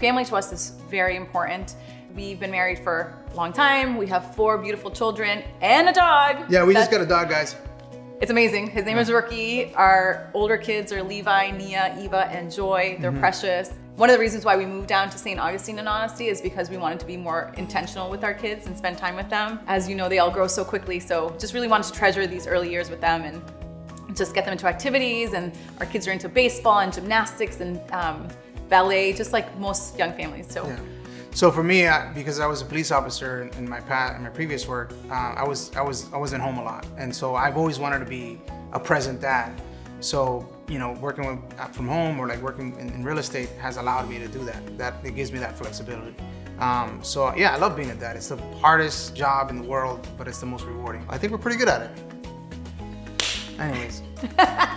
Family to us is very important. We've been married for a long time. We have four beautiful children and a dog. Yeah, we just got a dog, guys. It's amazing. His name is Rookie. Our older kids are Levi, Nia, Eva, and Joy. They're Mm-hmm. precious. One of the reasons why we moved down to St. Augustine in honesty is because we wanted to be more intentional with our kids and spend time with them. As you know, they all grow so quickly, so just really wanted to treasure these early years with them and just get them into activities. And our kids are into baseball and gymnastics and um, ballet, just like most young families. So Yeah. So for me, uh, because I was a police officer in, in my past, in my previous work, uh, I was I was I wasn't home a lot, and so I've always wanted to be a present dad. So you know, working with, uh, from home or like working in, in real estate has allowed me to do that. That it gives me that flexibility. Um, so yeah, I love being a dad. It's the hardest job in the world, but it's the most rewarding. I think we're pretty good at it. Anyways.